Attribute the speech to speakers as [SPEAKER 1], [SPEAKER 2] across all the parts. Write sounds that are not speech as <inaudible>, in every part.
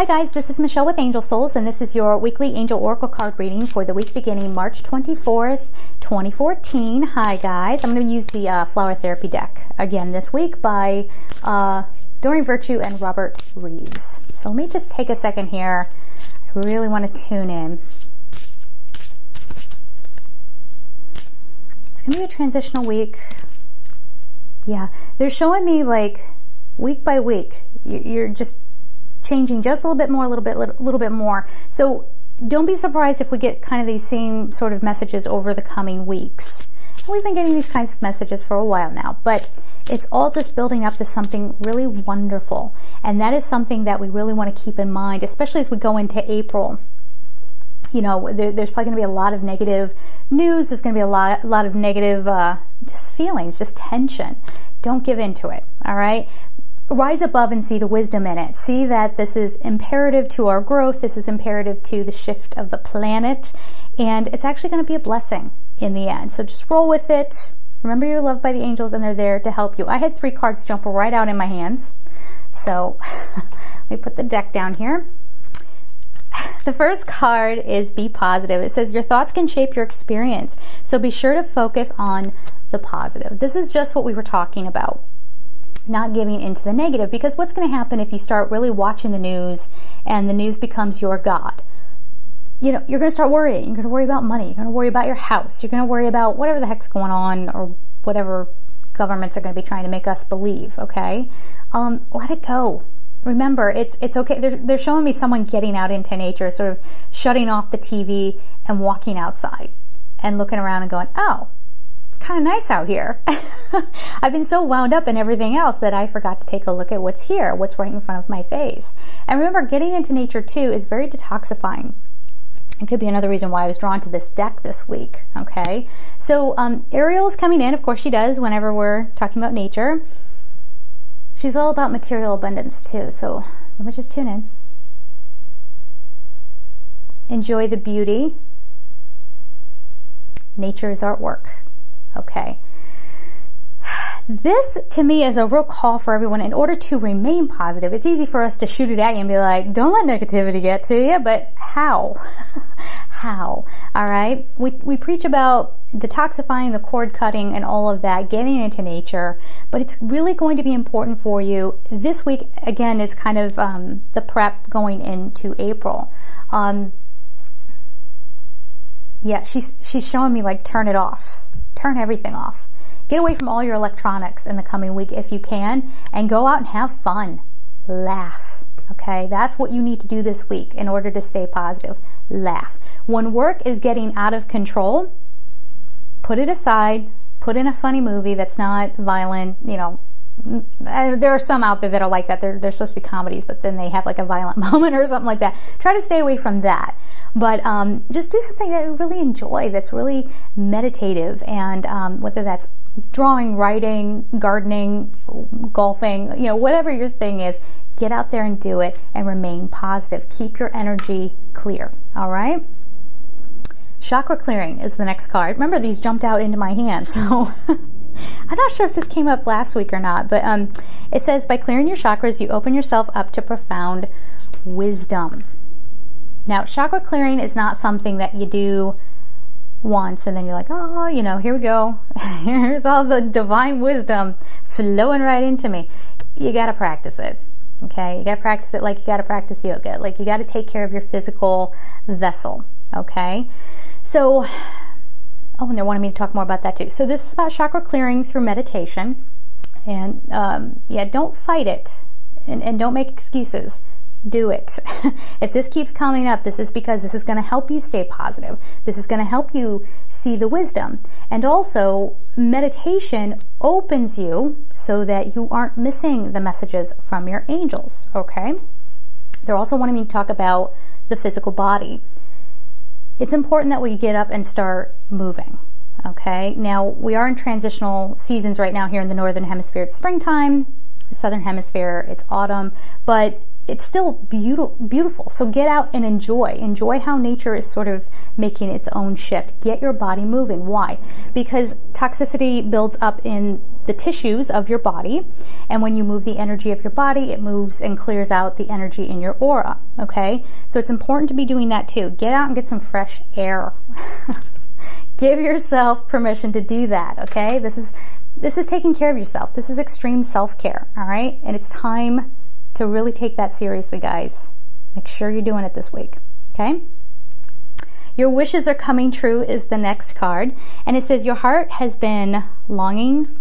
[SPEAKER 1] Hi guys, this is Michelle with Angel Souls and this is your weekly Angel Oracle card reading for the week beginning March 24th, 2014. Hi guys, I'm going to use the uh, Flower Therapy deck again this week by uh, Doreen Virtue and Robert Reeves. So let me just take a second here. I really want to tune in. It's going to be a transitional week. Yeah, they're showing me like week by week. You're just changing just a little bit more, a little bit, a little bit more. So don't be surprised if we get kind of these same sort of messages over the coming weeks. And we've been getting these kinds of messages for a while now, but it's all just building up to something really wonderful. And that is something that we really want to keep in mind, especially as we go into April. You know, there, there's probably going to be a lot of negative news. There's going to be a lot, a lot of negative, uh, just feelings, just tension. Don't give in to it. All right rise above and see the wisdom in it. See that this is imperative to our growth. This is imperative to the shift of the planet. And it's actually going to be a blessing in the end. So just roll with it. Remember you're loved by the angels and they're there to help you. I had three cards jump right out in my hands. So <laughs> let me put the deck down here. <laughs> The first card is be positive. It says your thoughts can shape your experience. So be sure to focus on the positive. This is just what we were talking about not giving into the negative because what's going to happen if you start really watching the news and the news becomes your God? You know, you're going to start worrying. You're going to worry about money. You're going to worry about your house. You're going to worry about whatever the heck's going on or whatever governments are going to be trying to make us believe, okay? Um, let it go. Remember, it's it's okay. They're, they're showing me someone getting out into nature, sort of shutting off the TV and walking outside and looking around and going, oh, kind of nice out here. <laughs> I've been so wound up in everything else that I forgot to take a look at what's here, what's right in front of my face. And remember, getting into nature too is very detoxifying. It could be another reason why I was drawn to this deck this week. Okay, so um, Ariel is coming in. Of course, she does whenever we're talking about nature. She's all about material abundance too. So let me just tune in. Enjoy the beauty. Nature is artwork. Okay. This to me is a real call for everyone in order to remain positive. It's easy for us to shoot it at you and be like, don't let negativity get to you, but how? <laughs> how? All right. We, we preach about detoxifying the cord cutting and all of that, getting into nature, but it's really going to be important for you. This week, again, is kind of um, the prep going into April. Um, yeah, she's, she's showing me like turn it off turn everything off. Get away from all your electronics in the coming week if you can and go out and have fun. Laugh. Okay, that's what you need to do this week in order to stay positive. Laugh. When work is getting out of control, put it aside, put in a funny movie that's not violent, you know, there are some out there that are like that. They're, they're supposed to be comedies, but then they have like a violent <laughs> moment or something like that. Try to stay away from that. But um, just do something that you really enjoy, that's really meditative, and um, whether that's drawing, writing, gardening, golfing, you know, whatever your thing is, get out there and do it and remain positive. Keep your energy clear. All right? Chakra clearing is the next card. Remember, these jumped out into my hand, <laughs> so. I'm not sure if this came up last week or not, but um, it says by clearing your chakras, you open yourself up to profound wisdom. Now, chakra clearing is not something that you do once and then you're like, oh, you know, here we go. <laughs> Here's all the divine wisdom flowing right into me. You got to practice it. Okay, you got to practice it like you got to practice yoga. Like you got to take care of your physical vessel. Okay, so Oh, and they're wanting me to talk more about that too. So this is about chakra clearing through meditation. And um, yeah, don't fight it and, and don't make excuses. Do it. <laughs> if this keeps coming up, this is because this is going to help you stay positive. This is going to help you see the wisdom. And also, meditation opens you so that you aren't missing the messages from your angels, okay? They're also wanting me to talk about the physical body it's important that we get up and start moving. Okay, now we are in transitional seasons right now here in the northern hemisphere. It's springtime, southern hemisphere, it's autumn, but it's still beautiful, beautiful. So get out and enjoy. Enjoy how nature is sort of making its own shift. Get your body moving. Why? Because toxicity builds up in the tissues of your body. And when you move the energy of your body, it moves and clears out the energy in your aura. Okay? So it's important to be doing that too. Get out and get some fresh air. <laughs> Give yourself permission to do that. Okay? This is, this is taking care of yourself. This is extreme self-care. All right? And it's time to really take that seriously, guys. Make sure you're doing it this week. Okay? Your wishes are coming true is the next card. And it says, Your heart has been longing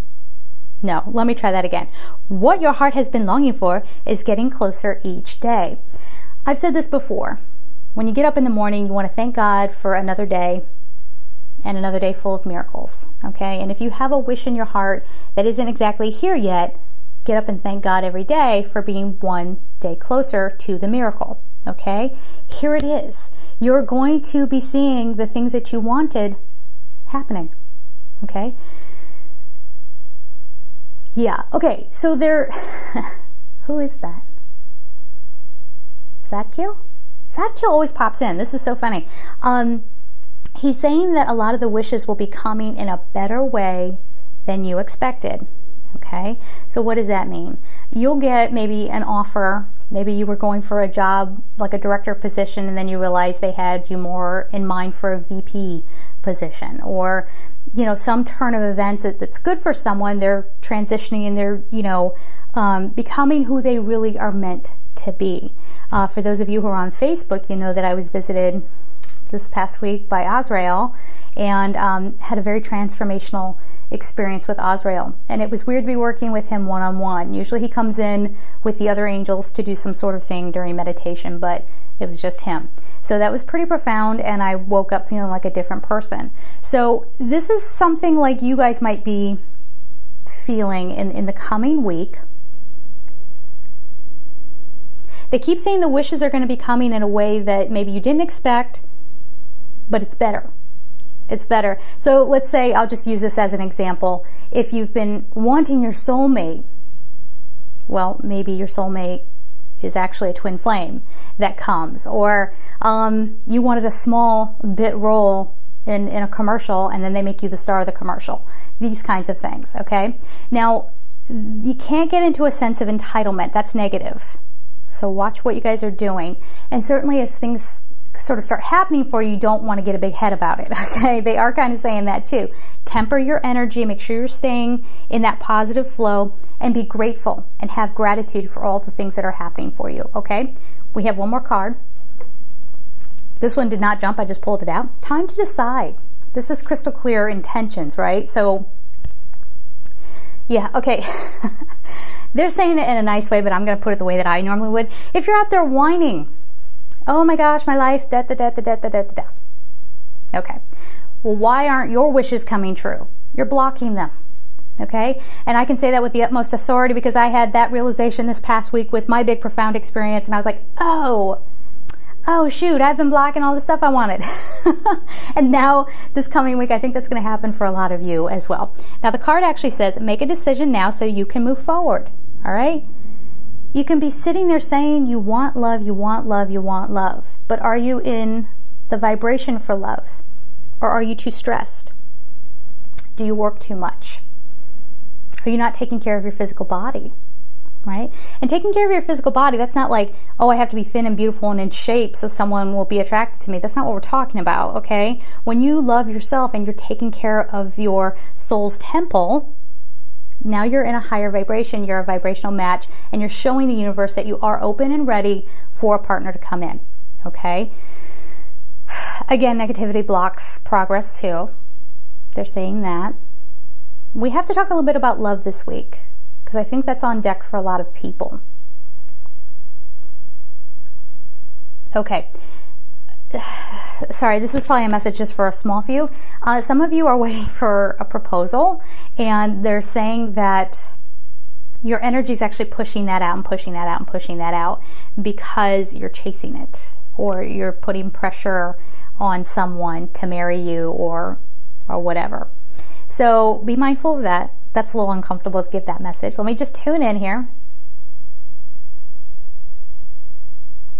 [SPEAKER 1] no, let me try that again. What your heart has been longing for is getting closer each day. I've said this before. When you get up in the morning, you want to thank God for another day and another day full of miracles. Okay? And if you have a wish in your heart that isn't exactly here yet, get up and thank God every day for being one day closer to the miracle. Okay? Here it is. You're going to be seeing the things that you wanted happening. Okay? Yeah, okay, so there. <laughs> who is that? Zadkiel? Zadkiel always pops in. This is so funny. Um, he's saying that a lot of the wishes will be coming in a better way than you expected. Okay, so what does that mean? You'll get maybe an offer. Maybe you were going for a job like a director position, and then you realize they had you more in mind for a VP position, or you know, some turn of events that, that's good for someone. They're transitioning and they're, you know, um, becoming who they really are meant to be. Uh, for those of you who are on Facebook, you know that I was visited this past week by Azrael and um, had a very transformational experience with Azrael. And it was weird to be working with him one on one. Usually he comes in with the other angels to do some sort of thing during meditation, but it was just him. So that was pretty profound, and I woke up feeling like a different person. So this is something like you guys might be feeling in, in the coming week. They keep saying the wishes are going to be coming in a way that maybe you didn't expect, but it's better. It's better. So let's say, I'll just use this as an example. If you've been wanting your soulmate, well, maybe your soulmate is actually a twin flame that comes, or um, you wanted a small bit role in, in a commercial and then they make you the star of the commercial. These kinds of things, okay? Now, you can't get into a sense of entitlement. That's negative. So watch what you guys are doing. And certainly as things sort of start happening for you, don't want to get a big head about it, <laughs> okay? They are kind of saying that too. Temper your energy, make sure you're staying in that positive flow, and be grateful and have gratitude for all the things that are happening for you, okay? We have one more card. This one did not jump, I just pulled it out. Time to decide. This is crystal clear intentions, right? So, yeah, okay. <laughs> They're saying it in a nice way, but I'm going to put it the way that I normally would. If you're out there whining, oh my gosh, my life, da da da da da da da da. Okay. Well, why aren't your wishes coming true? You're blocking them. Okay? And I can say that with the utmost authority because I had that realization this past week with my big profound experience and I was like, oh, oh shoot, I've been blocking all the stuff I wanted. <laughs> and now this coming week, I think that's going to happen for a lot of you as well. Now the card actually says, make a decision now so you can move forward. All right? You can be sitting there saying you want love, you want love, you want love. But are you in the vibration for love? Or are you too stressed? Do you work too much? Are you not taking care of your physical body? Right? And taking care of your physical body, that's not like, oh, I have to be thin and beautiful and in shape so someone will be attracted to me. That's not what we're talking about, okay? When you love yourself and you're taking care of your soul's temple, now you're in a higher vibration, you're a vibrational match, and you're showing the universe that you are open and ready for a partner to come in. Okay? Again, negativity blocks progress too. They're saying that. We have to talk a little bit about love this week because I think that's on deck for a lot of people. Okay <sighs> sorry, this is probably a message just for a small few. Uh, some of you are waiting <laughs> for a proposal, and they're saying that your energy is actually pushing that out and pushing that out and pushing that out because you're chasing it or you're putting pressure on someone to marry you or or whatever. So be mindful of that. That's a little uncomfortable to give that message. Let me just tune in here.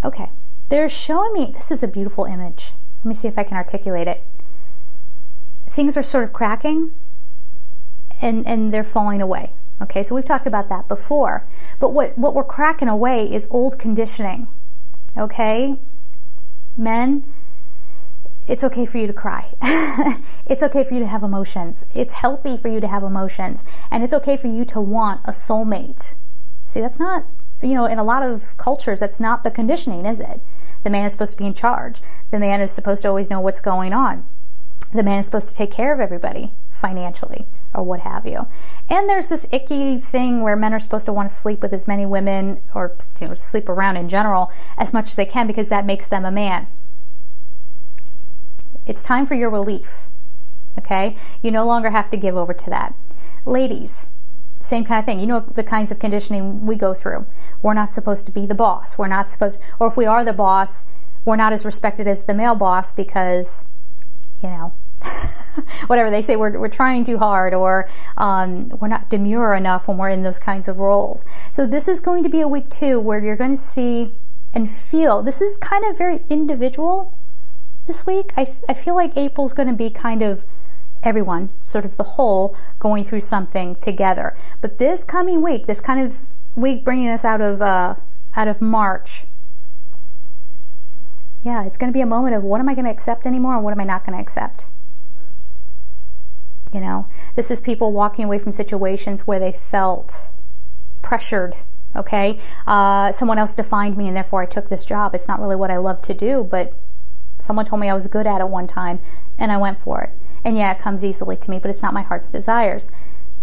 [SPEAKER 1] Okay. They're showing me, this is a beautiful image. Let me see if I can articulate it. Things are sort of cracking and, and they're falling away. Okay, so we've talked about that before. But what, what we're cracking away is old conditioning. Okay? Men, it's okay for you to cry. <laughs> it's okay for you to have emotions. It's healthy for you to have emotions. And it's okay for you to want a soulmate. See, that's not, you know, in a lot of cultures, that's not the conditioning, is it? The man is supposed to be in charge. The man is supposed to always know what's going on. The man is supposed to take care of everybody financially or what have you. And there's this icky thing where men are supposed to want to sleep with as many women or you know, sleep around in general as much as they can because that makes them a man. It's time for your relief. Okay? You no longer have to give over to that. Ladies, same kind of thing. You know the kinds of conditioning we go through. We're not supposed to be the boss. We're not supposed, or if we are the boss, we're not as respected as the male boss because, you know, <laughs> whatever they say, we're, we're trying too hard or um, we're not demure enough when we're in those kinds of roles. So this is going to be a week too where you're going to see and feel. This is kind of very individual this week. I, I feel like April's going to be kind of everyone, sort of the whole, going through something together. But this coming week, this kind of week bringing us out of uh, out of March, yeah, it's going to be a moment of what am I going to accept anymore and what am I not going to accept. You know, this is people walking away from situations where they felt pressured. Okay, uh, someone else defined me, and therefore I took this job. It's not really what I love to do, but someone told me I was good at it one time, and I went for it. And yeah, it comes easily to me, but it's not my heart's desires.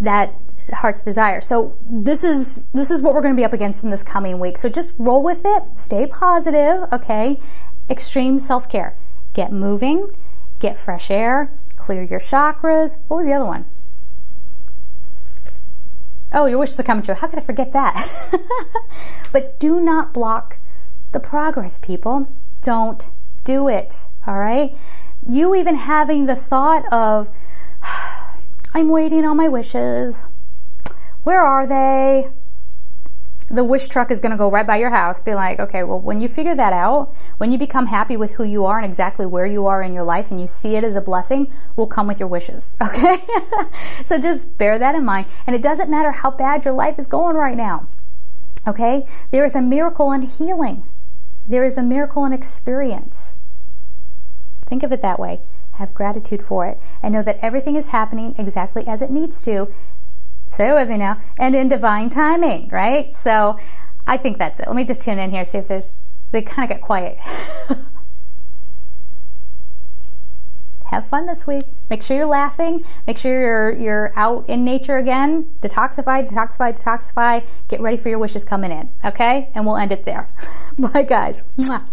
[SPEAKER 1] That heart's desire. So this is this is what we're going to be up against in this coming week. So just roll with it, stay positive, okay? Extreme self-care. Get moving, get fresh air, clear your chakras. What was the other one? Oh, your wishes are coming true. How could I forget that? <laughs> but do not block the progress, people. Don't do it, all right? You even having the thought of, <sighs> I'm waiting on my wishes. Where are they? the wish truck is going to go right by your house. Be like, okay, well, when you figure that out, when you become happy with who you are and exactly where you are in your life and you see it as a blessing, will come with your wishes. <laughs> Okay? so just bear that in mind. And it doesn't matter how bad your life is going right now. Okay? There is a miracle in healing. There is a miracle in experience. Think of it that way. Have gratitude for it and know that everything is happening exactly as it needs to It with me now. And in divine timing, right? So I think that's it. Let me just tune in here, see if there's, they kind of get quiet. <laughs> Have fun this week. Make sure you're laughing. Make sure you're, you're out in nature again. Detoxify, detoxify, detoxify. Get ready for your wishes coming in. Okay? And we'll end it there. <laughs> Bye, guys. Mwah.